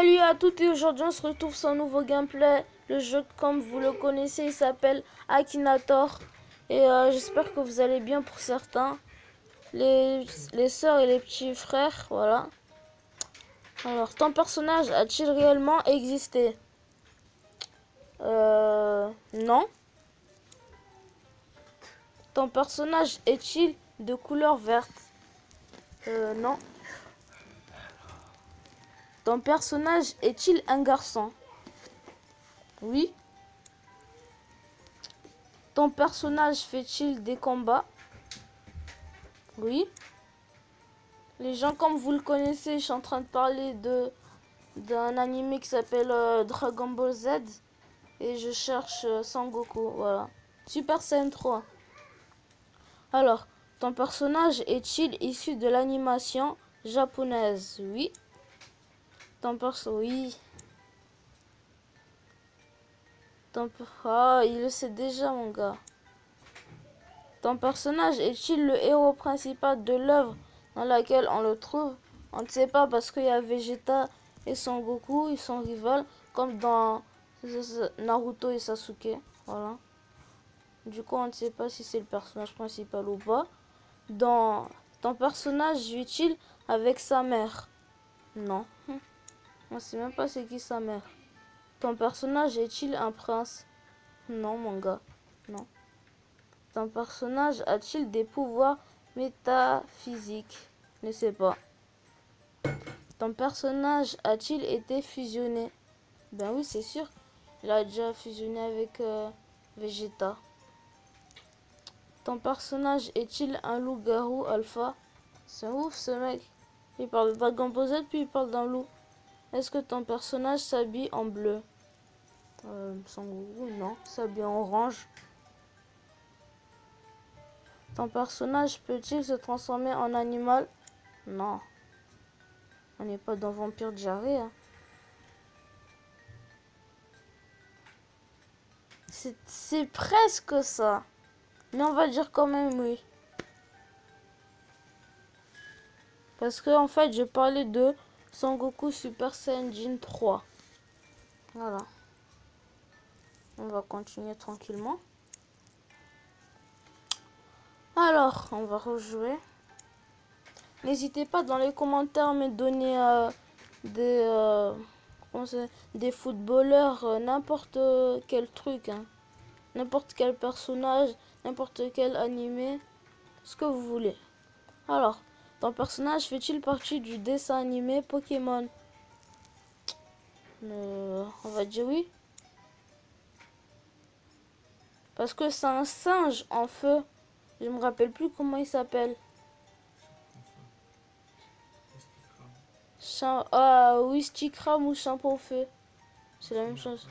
Salut à toutes et aujourd'hui on se retrouve sur un nouveau gameplay. Le jeu comme vous le connaissez il s'appelle Akinator. Et euh, j'espère que vous allez bien pour certains. Les, les soeurs et les petits frères, voilà. Alors, ton personnage a-t-il réellement existé? Euh... Non. Ton personnage est-il de couleur verte? Euh, non. Ton personnage est-il un garçon? Oui. Ton personnage fait-il des combats? Oui. Les gens, comme vous le connaissez, je suis en train de parler de d'un anime qui s'appelle euh, Dragon Ball Z. Et je cherche euh, Sangoku, voilà. Super Saiyan 3. Alors, ton personnage est-il issu de l'animation japonaise? Oui. Ton perso, oui. Ton Ah, il le sait déjà, mon gars. Ton personnage est-il le héros principal de l'œuvre dans laquelle on le trouve? On ne sait pas parce qu'il y a Vegeta et Son Goku, ils sont rivales, comme dans Naruto et Sasuke. Voilà. Du coup, on ne sait pas si c'est le personnage principal ou pas. Dans ton personnage vit-il avec sa mère? Non. On sait même pas c'est qui sa mère. Ton personnage est-il un prince? Non, mon gars. Non. Ton personnage a-t-il des pouvoirs métaphysiques? Ne sais pas. Ton personnage a-t-il été fusionné? Ben oui, c'est sûr. Il a déjà fusionné avec euh, Vegeta. Ton personnage est-il un loup-garou alpha? C'est ouf ce mec. Il parle d'un Ball puis il parle d'un loup. Est-ce que ton personnage s'habille en bleu? Euh, non. S'habille en orange. Ton personnage peut-il se transformer en animal? Non. On n'est pas dans Vampire Diarrhée. Hein. C'est presque ça. Mais on va dire quand même oui. Parce que en fait, je parlais de Goku Super Saiyan 3. Voilà. On va continuer tranquillement. Alors, on va rejouer. N'hésitez pas dans les commentaires à me donner euh, des, euh, des footballeurs, euh, n'importe quel truc. Hein. N'importe quel personnage, n'importe quel animé. Ce que vous voulez. Alors, ton personnage fait-il partie du dessin animé Pokémon? Euh, On va dire oui. Parce que c'est un singe en feu. Je me rappelle plus comment il s'appelle. Ah, Wistikram ou Champon Feu. C'est la même chose.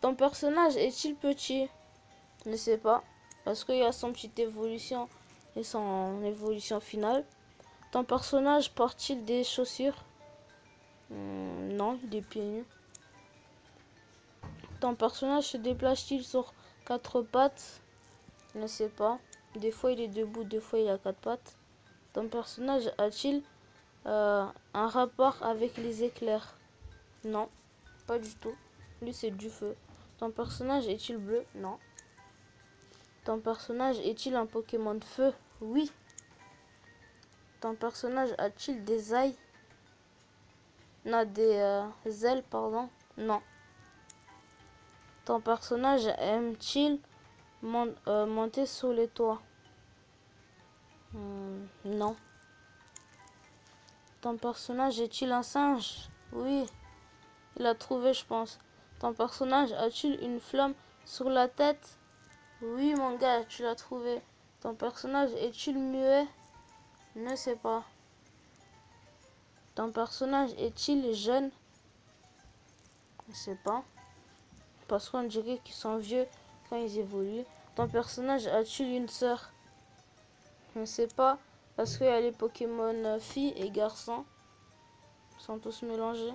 Ton personnage est-il petit? Je ne sais pas. Parce qu'il y a son petite évolution et son évolution finale. Ton personnage porte-t-il des chaussures? Hmm, Non, des pieds nus. Ton personnage se déplace-t-il sur quatre pattes? Je ne sais pas. Des fois il est debout, des fois il a quatre pattes. Ton personnage a-t-il euh, un rapport avec les éclairs? Non, pas du tout. Lui c'est du feu. Ton personnage est-il bleu? Non. Ton personnage est-il un Pokémon de feu? Oui. Ton personnage a-t-il des ailes? Non, euh. Ton personnage aime-t-il euh, monter sur les toits? Hmm, Non. Ton personnage est-il un singe? Oui. Il a trouvé, je pense. Ton personnage a-t-il une flamme sur la tête? Oui, mon gars, tu l'as trouvé. Ton personnage est-il muet? Ne sais pas. Ton personnage est-il jeune? Ne sais pas. Parce qu'on dirait qu'ils sont vieux quand ils évoluent. Ton personnage a-t-il une sœur? Je ne sais pas. Parce qu'il y a les Pokémon filles et garçons. Ils sont tous mélangés.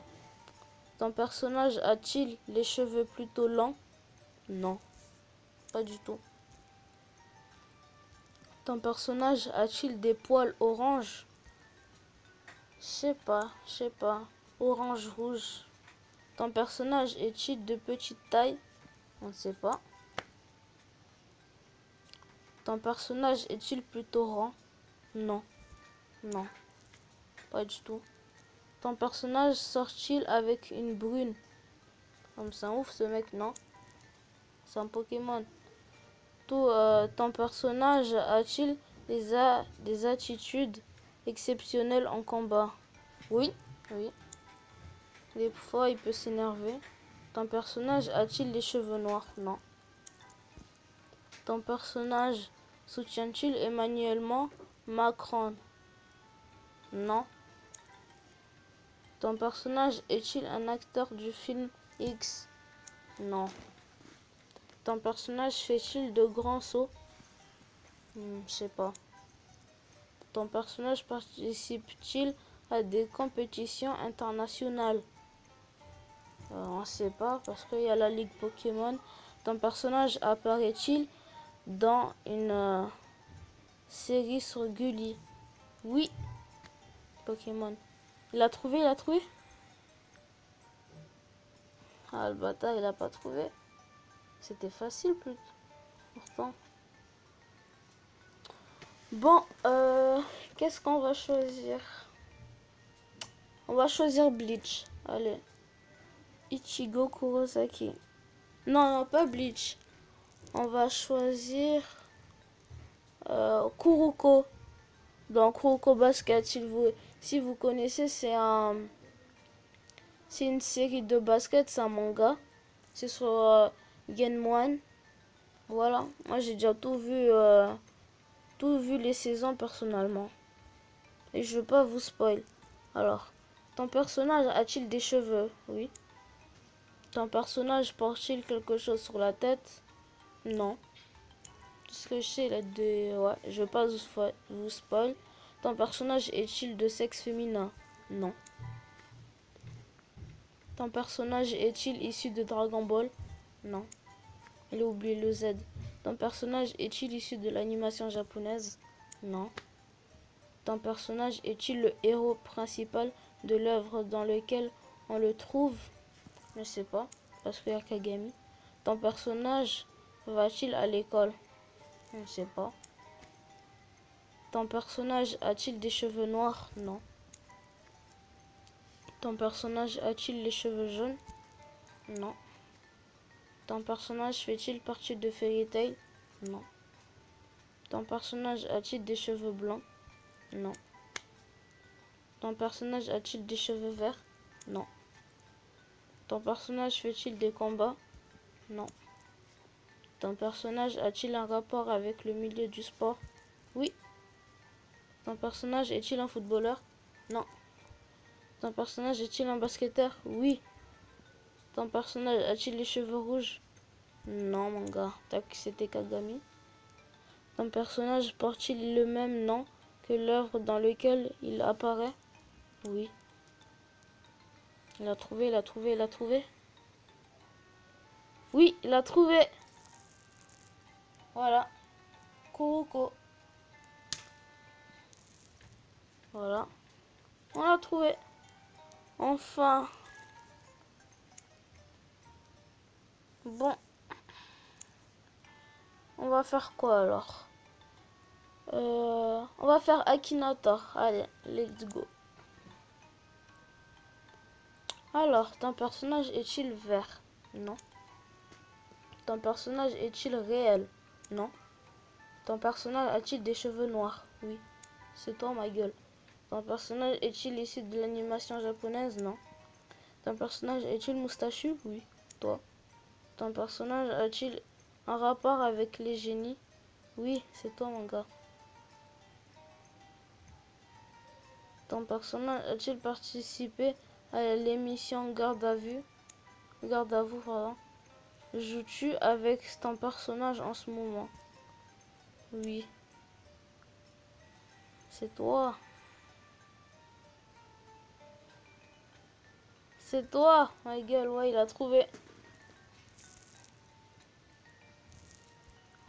Ton personnage a-t-il les cheveux plutôt longs? Non. Pas du tout. Personnage a-t-il des poils orange? Je sais pas, je sais pas. orange-rouge. Ton personnage est-il de petite taille? On ne sait pas. Ton personnage est-il plutôt rond? Non. Non. Pas du tout. Ton personnage sort-il avec une brune? Comme ça, ouf ce mec, non? C'est un Pokémon. Euh, ton personnage a-t-il des, des attitudes exceptionnelles en combat? Oui, oui. Des fois, il peut s'énerver. Ton personnage a-t-il des cheveux noirs? Non. Ton personnage soutient-il Emmanuellement Macron? Non. Ton personnage est-il un acteur du film X? Non. Ton personnage fait-il de grands sauts hmm, Je sais pas. Ton personnage participe-t-il à des compétitions internationales euh, On sait pas parce qu'il y a la Ligue Pokémon. Ton personnage apparaît-il dans une euh, série sur Gulli? Oui. Pokémon. Il a trouvé, il a trouvé? Ah, le bâtard, il a pas trouvé. C'était facile, plus. Pourtant. Bon, euh, qu'est-ce qu'on va choisir? On va choisir Bleach. Allez. Ichigo Kurosaki. Non, pas Bleach. On va choisir euh, Kuruko. Dans Kuruko Basket, si vous, si vous connaissez, c'est un... C'est une série de basket, c'est un manga. C'est sur euh, Voilà. Moi, j'ai déjà tout vu, euh, tout vu les saisons personnellement. Et je veux pas vous spoil. Alors, ton personnage a-t-il des cheveux? Oui. Ton personnage porte-t-il quelque chose sur la tête? Non. Tout ce que je sais, là, de... Ouais, je veux pas vous spoil. Ton personnage est-il de sexe féminin? Non. Ton personnage est-il issu de Dragon Ball? Non. Il a oublié le Z. Ton personnage est-il issu de l'animation japonaise? Non. Ton personnage est-il le héros principal de l'œuvre dans lequel on le trouve? Je ne sais pas, parce qu'il y a Kagami. Ton personnage va-t-il à l'école? Je ne sais pas. Ton personnage a-t-il des cheveux noirs? Non. Ton personnage a-t-il les cheveux jaunes? Non. Ton personnage fait-il partie de Fairy Tail? Non. Ton personnage a-t-il des cheveux blancs? Non. Ton personnage a-t-il des cheveux verts? Non. Ton personnage fait-il des combats? Non. Ton personnage a-t-il un rapport avec le milieu du sport? Oui. Ton personnage est-il un footballeur? Non. Ton personnage est-il un basketteur? Oui. Personnage a-t-il les cheveux rouges? Non, mon gars. C'était Kagami. Ton personnage porte-t-il le même nom que l'œuvre dans laquelle il apparaît? Oui. Il a trouvé, il a trouvé, il a trouvé. Oui, il a trouvé. Voilà. Kuroko. Voilà. On l'a trouvé. Enfin. Bon. On va faire quoi alors? Euh, On va faire Akinator. Allez, let's go. Alors, ton personnage est-il vert? Non. Ton personnage est-il réel? Non. Ton personnage a-t-il des cheveux noirs? Oui. C'est toi ma gueule. Ton personnage est-il issu de l'animation japonaise? Non. Ton personnage est-il moustachu? Oui. Toi? Ton personnage a-t-il un rapport avec les génies? Oui, c'est toi mon gars. Ton personnage a-t-il participé à l'émission Garde à vue? Garde à vous, pardon. Joues-tu avec ton personnage en ce moment? Oui. C'est toi. C'est toi, ma gueule, ouais, il a trouvé.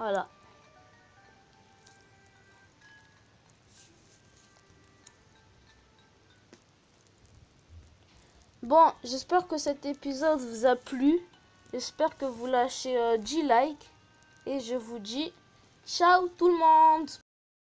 Voilà. Bon, j'espère que cet épisode vous a plu. J'espère que vous lâchez 10 likes. Et je vous dis ciao tout le monde